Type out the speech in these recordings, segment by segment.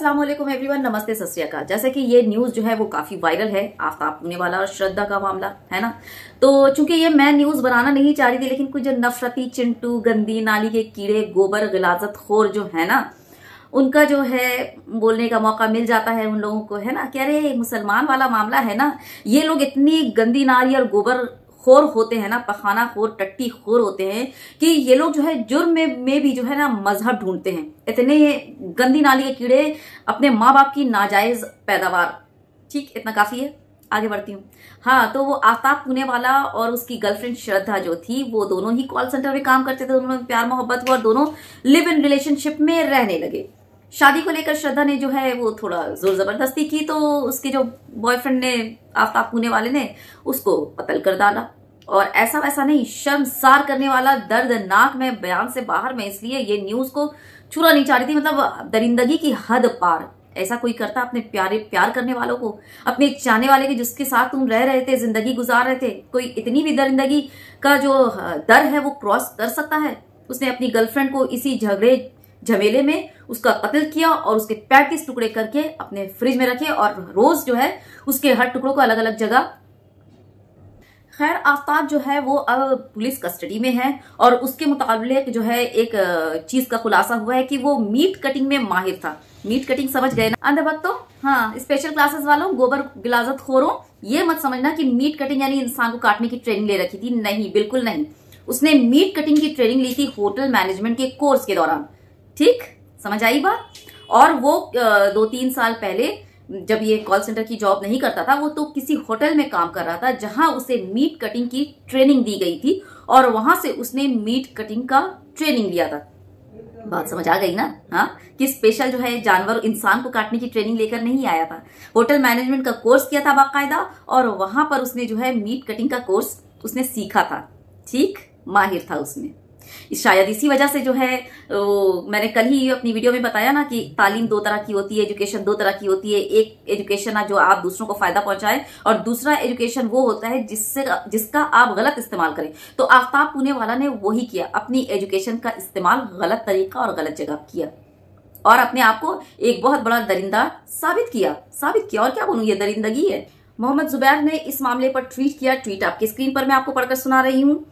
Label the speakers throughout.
Speaker 1: वालेकुम एवरीवन नमस्ते, सत जैसे कि ये न्यूज़ जो है, वो काफ़ी वायरल है, आफ्ताब पुणे वाला और श्रद्धा का मामला, है ना? तो चूँकि ये मैं न्यूज़ बनाना नहीं चाह रही थी, लेकिन कुछ जो नफरती चिंटू, गंदी नाली के कीड़े, गोबर गिलाजत खोर जो है ना, उनका जो है बोलने का मौका मिल जाता है उन लोगों को, है ना? कि अरे, मुसलमान वाला मामला है ना? ये लोग इतनी गंदी नाली और गोबर खोर होते हैं ना पखाना खोर टट्टी खोर होते हैं कि ये लोग जो है जुर्म में, में भी जो है ना मज़हब ढूंढते हैं। इतने गंदी नाली के कीड़े अपने माँ बाप की नाजायज पैदावार। ठीक इतना काफ़ी है। आगे बढ़ती हूँ। हाँ तो वो आफ्ताब पुणे वाला और उसकी गर्लफ्रेंड श्रद्धा जो थी वो दोनों ही कॉल सेंटर में काम करते थे उन्होंने प्यार मोहब्बत हुआ और दोनों लिव इन रिलेशनशिप में रहने लगे। शादी को लेकर श्रद्धा ने जो है वो थोड़ा ज़ोर ज़बरदस्ती की तो उसके जो बॉयफ्रेंड ने, आफ्ताब पुणे वाले ने, उसको कतल कर डाला। और ऐसा वैसा नहीं, शर्मसार करने वाला, दर्दनाक में बयान से बाहर में, इसलिए ये न्यूज़ को छुरा नहीं चाह रही थी मतलब दरिंदगी की हद पार। ऐसा कोई करता अपने प्यारे, प्यार करने वालों को? अपने चाहने वाले के जिसके साथ तुम रह रहे थे, ज़िंदगी गुजार रहे थे, कोई इतनी भी दरिंदगी का जो दर है, वो क्रॉस कर सकता है? उसने अपनी गर्लफ्रेंड को इसी झगड़े झमेले में उसका कत्ल किया और उसके पैंतीस टुकड़े करके अपने फ्रिज में रखे और रोज जो है उसके हर टुकड़ों को अलग अलग जगह खैर, आफ्ताब जो है वो अब पुलिस कस्टडी में है और उसके मुताबिक जो है एक चीज़ का खुलासा हुआ है कि वो मीट कटिंग में माहिर था। मीट कटिंग समझ गए ना? अंधे तो हाँ स्पेशल क्लासेस वालों, गोबर गिलाजत खोरों ये मत समझना कि मीट कटिंग यानी इंसान को काटने की ट्रेनिंग ले रखी थी। नहीं, बिल्कुल नहीं। उसने मीट कटिंग की ट्रेनिंग ली थी होटल मैनेजमेंट के कोर्स के दौरान। ठीक? समझ आई बात? और वो दो तीन साल पहले जब ये कॉल सेंटर की जॉब नहीं करता था, वो तो किसी होटल में काम कर रहा था, जहाँ उसे मीट कटिंग की ट्रेनिंग दी गई थी और वहाँ से उसने मीट कटिंग का ट्रेनिंग लिया था। बात समझ आ गई ना? हाँ? कि स्पेशल जो है, जानवर, इंसान को काटने की ट्रेनिंग लेकर नहीं आया था। होटल मैनेजमेंट का कोर्स किया था बाकायदा और वहाँ पर उसने जो है मीट कटिंग का कोर्स उसने सीखा था। ठीक? माहिर था उसमें। शायद इसी वजह से जो है वो मैंने कल ही अपनी वीडियो में बताया ना कि तालीम दो तरह की होती है एजुकेशन दो तरह की होती है। एक एजुकेशन है जो आप दूसरों को फ़ायदा पहुँचाए और दूसरा एजुकेशन वो होता है जिससे, जिसका आप गलत इस्तेमाल करें। तो आफ्ताब पुणे वाला ने वही किया, अपनी एजुकेशन का इस्तेमाल गलत तरीका और गलत जगह किया। और अपने आप को एक बहुत बड़ा दरिंदा साबित किया। साबित किया, और क्या बोलूँ, ये दरिंदगी है। मोहम्मद जुबैर ने इस मामले पर ट्वीट किया, ट्वीट आपकी स्क्रीन पर मैं आपको पढ़कर सुना रही हूँ।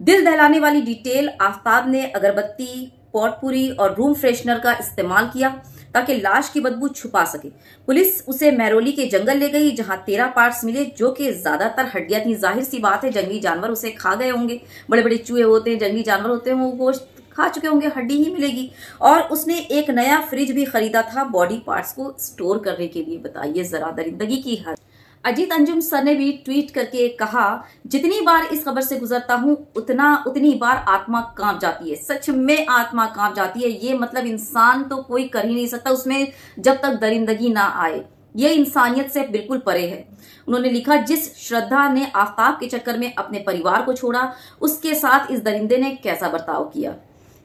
Speaker 1: दिल दहलाने वाली डिटेल आफ्ताब ने अगरबत्ती, पॉटपुरी और रूम फ्रेशनर का इस्तेमाल किया ताकि लाश की बदबू छुपा सके। पुलिस उसे मैरोली के जंगल ले गई, जहाँ तेरह पार्ट्स मिले, जो कि ज़्यादातर हड्डियाँ थी। ज़ाहिर सी बात है, जंगली जानवर उसे खा गए होंगे। बड़े बड़े चूहे होते हैं, जंगली जानवर होते हैं, वो गोश्त खा चुके होंगे, हड्डी ही मिलेगी। और उसने एक नया फ्रिज भी खरीदा था, बॉडी पार्ट्स को स्टोर करने के लिए। बताइए जरा, दरिंदगी की हद। अजीत अंजुम सर ने भी ट्वीट करके कहा, जितनी बार इस खबर से गुजरता हूँ, उतना, उतनी बार आत्मा काँप जाती है। सच में आत्मा काँप जाती है। ये मतलब इंसान तो कोई कर ही नहीं सकता, उसमें जब तक दरिंदगी ना आए। ये इंसानियत से बिल्कुल परे है। उन्होंने लिखा, जिस श्रद्धा ने आफ्ताब के चक्कर में अपने परिवार को छोड़ा, उसके साथ इस दरिंदे ने कैसा बर्ताव किया?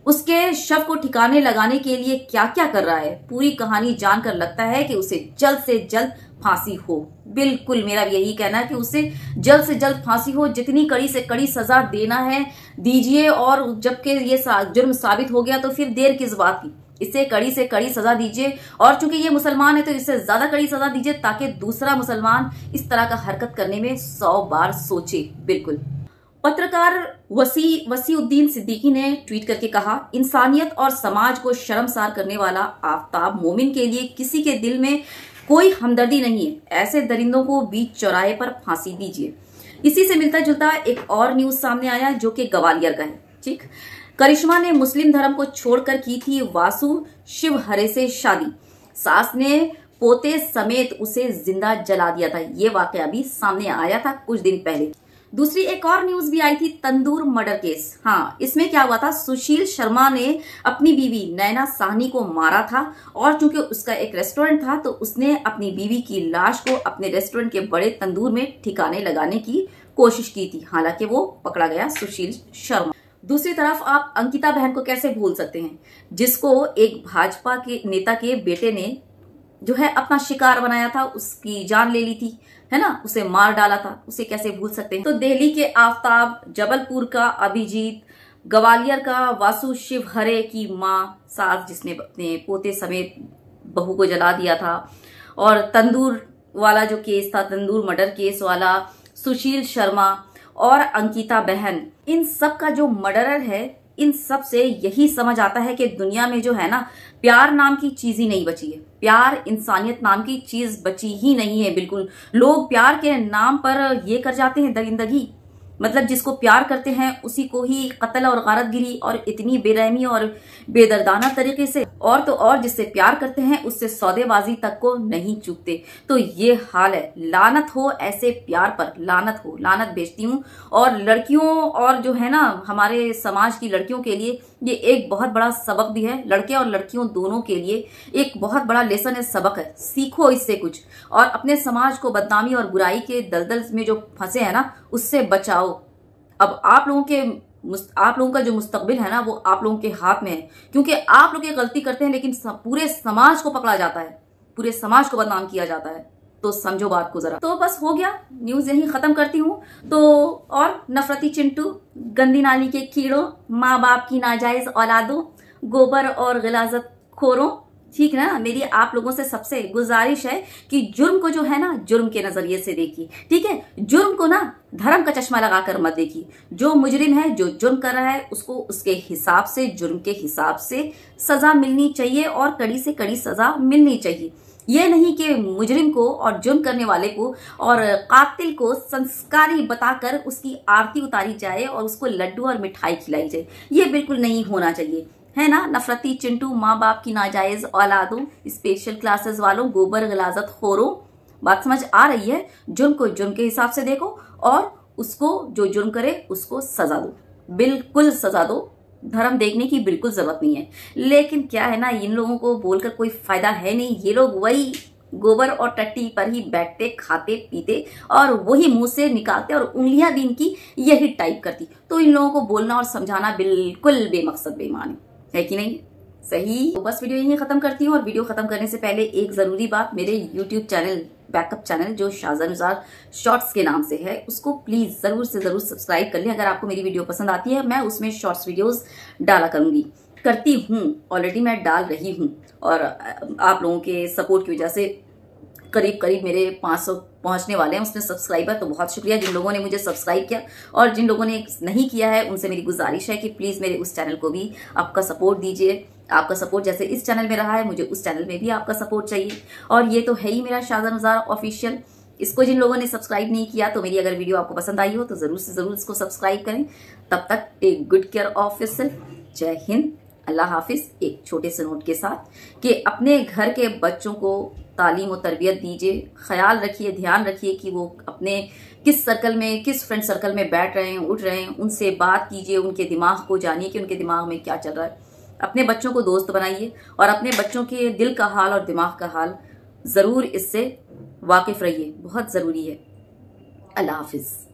Speaker 1: उसके शव को ठिकाने लगाने के लिए क्या क्या कर रहा है? पूरी कहानी जानकर लगता है कि उसे जल्द से जल्द फांसी हो। बिल्कुल, मेरा यही कहना है कि उसे जल्द से जल्द फांसी हो। जितनी कड़ी से कड़ी सजा देना है, दीजिए और जबकि ये जुर्म साबित हो गया तो फिर देर किस बात की? इसे कड़ी से कड़ी सजा दीजिए। और चूँकि ये मुसलमान है तो इससे ज़्यादा कड़ी सजा दीजिए ताकि दूसरा मुसलमान इस तरह का हरकत करने में सौ बार सोचे। बिल्कुल। पत्रकार वसी, वसीउद्दीन सिद्दीकी ने ट्वीट करके कहा, इंसानियत और समाज को शर्मसार करने वाला आफ्ताब मोमिन के लिए किसी के दिल में कोई हमदर्दी नहीं है। ऐसे दरिंदों को बीच चौराहे पर फांसी दीजिए। इसी से मिलता जुलता एक और न्यूज़ सामने आया जो कि ग्वालियर का है। ठीक? करिश्मा ने मुस्लिम धर्म को छोड़कर की थी वासु शिव हरे से शादी। सास ने पोते समेत उसे ज़िंदा जला दिया था। ये वाकया भी सामने आया था कुछ दिन पहले। दूसरी एक और न्यूज़ भी आई थी, तंदूर मर्डर केस। हाँ इसमें क्या हुआ था? सुशील शर्मा ने अपनी बीवी नैना साहनी को मारा था और चूँकि उसका एक रेस्टोरेंट था तो उसने अपनी बीवी की लाश को अपने रेस्टोरेंट के बड़े तंदूर में ठिकाने लगाने की कोशिश की थी। हालाँकि वो पकड़ा गया सुशील शर्मा। दूसरी तरफ़ आप अंकिता बहन को कैसे भूल सकते हैं? जिसको एक भाजपा के नेता के बेटे ने जो है अपना शिकार बनाया था, उसकी जान ले ली थी। है ना? उसे मार डाला था। उसे कैसे भूल सकते हैं? तो दिल्ली के आफ्ताब, जबलपुर का अभिजीत, ग्वालियर का वासु शिव हरे की माँ सास, जिसने अपने पोते समेत बहू को जला दिया था। और तंदूर वाला जो केस था, तंदूर मर्डर केस वाला, सुशील शर्मा और अंकिता बहन, इन सब का जो मर्डरर है इन सबसे यही समझ आता है कि दुनिया में जो है ना, प्यार नाम की चीज़ ही नहीं बची है। प्यार इंसानियत नाम की चीज़ बची ही नहीं है, बिल्कुल। लोग प्यार के नाम पर ये कर जाते हैं दरिंदगी। मतलब जिसको प्यार करते हैं, उसी को ही कत्ल और गारत गिरी और इतनी बेरहमी और बेदर्दाना तरीके से और तो और जिससे प्यार करते हैं, उससे सौदेबाजी तक को नहीं चूकते। तो ये हाल है। लानत हो ऐसे प्यार पर। लानत हो। लानत भेजती हूँ। और लड़कियों और जो है ना, हमारे समाज की लड़कियों के लिए ये एक बहुत बड़ा सबक भी है। लड़के और लड़कियों दोनों के लिए एक बहुत बड़ा लेसन है सबक है। सीखो इससे कुछ और अपने समाज को बदनामी और बुराई के दलदल में जो फंसे हैं ना, उससे बचाओ। अब आप लोगों के आप लोगों का जो मुस्तकबिल है ना, वो आप लोगों के हाथ में है। क्योंकि आप लोग ये गलती करते हैं, लेकिन पूरे समाज को पकड़ा जाता है। पूरे समाज को बदनाम किया जाता है। तो समझो बात को जरा। तो बस हो गया न्यूज़ यही खत्म करती हूँ। तो और नफरती चिंटू, गंदी नाली के कीड़ों माँ बाप की नाजायज औलादों, गोबर और गिलाजत खोरों, ठीक ना? मेरी आप लोगों से सबसे गुजारिश है कि जुर्म को जो है ना, जुर्म के नज़रिए से देखिए, ठीक है? जुर्म को ना, धर्म का चश्मा लगाकर मत देखिए। जो मुजरिम है, जो जुर्म कर रहा है, उसको उसके हिसाब से, जुर्म के हिसाब से सजा मिलनी चाहिए और कड़ी से कड़ी सजा मिलनी चाहिए। ये नहीं कि मुजरिम को और जुर्म करने वाले को और कातिल को संस्कारी बताकर उसकी आरती उतारी जाए और उसको लड्डू और मिठाई खिलाई जाए, ये बिल्कुल नहीं होना चाहिए। है ना? नफरती, चिंटू माँ बाप की नाजायज औलादों स्पेशल क्लासेस वालों, गोबर गलाजत खोरों। बात समझ आ रही है? जुर्म को जुर्म के हिसाब से देखो और उसको जो जुर्म करे, उसको सजा दो। बिल्कुल सजा दो। धर्म देखने की बिल्कुल ज़रूरत नहीं है। लेकिन क्या है ना, इन लोगों को बोलकर कोई फ़ायदा है नहीं। ये लोग वही गोबर और टट्टी पर ही बैठते, खाते, पीते और वही मुँह से निकालते और उंगलियाँ दिन की यही टाइप करती। तो इन लोगों को बोलना और समझाना बिल्कुल बेमकसद बेमानी है कि नहीं? सही? तो बस वीडियो यही खत्म करती हूँ और वीडियो खत्म करने से पहले एक ज़रूरी बात मेरे यूट्यूब चैनल बैकअप चैनल जो शाहजहानुजार शॉर्ट्स के नाम से है, उसको प्लीज़ ज़रूर से ज़रूर सब्सक्राइब कर लें। अगर आपको मेरी वीडियो पसंद आती है, मैं उसमें शॉर्ट्स वीडियोस डाला करूँगी। करती हूँ ऑलरेडी मैं डाल रही हूँ। और आप लोगों के सपोर्ट की वजह से करीब करीब मेरे 500 पहुँचने वाले हैं उसमें सब्सक्राइबर तो बहुत शुक्रिया। जिन लोगों ने मुझे सब्सक्राइब किया और जिन लोगों ने नहीं किया है, उनसे मेरी गुजारिश है कि प्लीज़ मेरे उस चैनल को भी आपका सपोर्ट दीजिए। आपका सपोर्ट जैसे इस चैनल में रहा है, मुझे उस चैनल में भी आपका सपोर्ट चाहिए। और ये तो है ही मेरा शाहजहान नजार ऑफिशियल इसको जिन लोगों ने सब्सक्राइब नहीं किया तो मेरी अगर वीडियो आपको पसंद आई हो तो ज़रूर से ज़रूर इसको सब्सक्राइब करें। तब तक टेक गुड केयर ऑफ़ जय हिंद। अल्लाह हाफिज। एक छोटे से नोट के साथ कि अपने घर के बच्चों को तालीम और तरबियत दीजिए। ख्याल रखिए, ध्यान रखिए कि वो अपने किस सर्कल में, किस फ्रेंड सर्कल में बैठ रहे हैं, उठ रहे हैं, उनसे बात कीजिए, उनके दिमाग को जानिए कि उनके दिमाग में क्या चल रहा है। अपने बच्चों को दोस्त बनाइए और अपने बच्चों के दिल का हाल और दिमाग का हाल ज़रूर इससे वाकिफ रहिए, बहुत ज़रूरी है। अल्लाह हाफिज़।